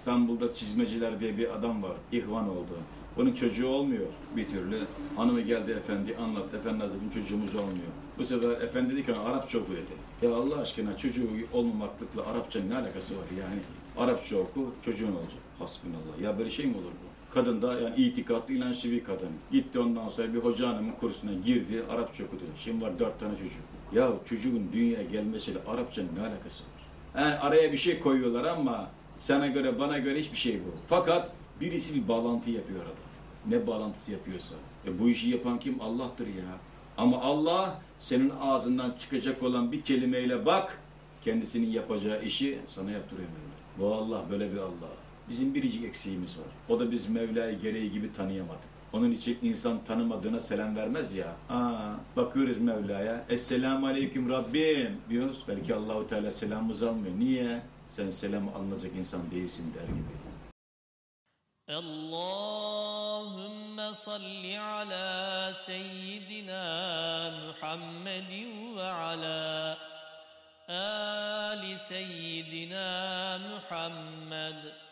İstanbul'da çizmeciler diye bir adam var. İhvan oldu. Bunun çocuğu olmuyor bir türlü. Hanımı geldi efendi anlattı. Efendi Hazretleri çocuğumuz olmuyor. Bu sefer efendi dedi ki Arapça oku dedi. Ya Allah aşkına çocuğu olmamaklıkla Arapçanın ne alakası var yani? Arapça oku çocuğun olacak. Hasbunallah. Ya böyle şey mi olur bu? Kadın da yani itikatlı, inançlı bir kadın. Gitti ondan sonra bir hoca hanımın kursuna girdi, Arapça okudu. Şimdi var dört tane çocuk. Ya çocuğun dünyaya gelmesiyle Arapçanın ne alakası var? Yani araya bir şey koyuyorlar ama sana göre bana göre hiçbir şey bu. Fakat birisi bir bağlantı yapıyor arada. Ne bağlantısı yapıyorsa. E bu işi yapan kim? Allah'tır ya. Ama Allah senin ağzından çıkacak olan bir kelimeyle bak, kendisinin yapacağı işi sana yaptırıyor. Bu Allah böyle bir Allah. Bizim biricik eksiğimiz var. O da biz Mevla'yı gereği gibi tanıyamadık. Onun için insan tanımadığına selam vermez ya. Aa, bakıyoruz Mevla'ya. Esselamu Aleyküm Rabbim diyoruz. Belki Allahu Teala selamımızı almıyor. Niye? Sen selam alınacak insan değilsin der gibi. Allahümme salli ala seyyidina Muhammedin ve ala ali seyyidina Muhammed.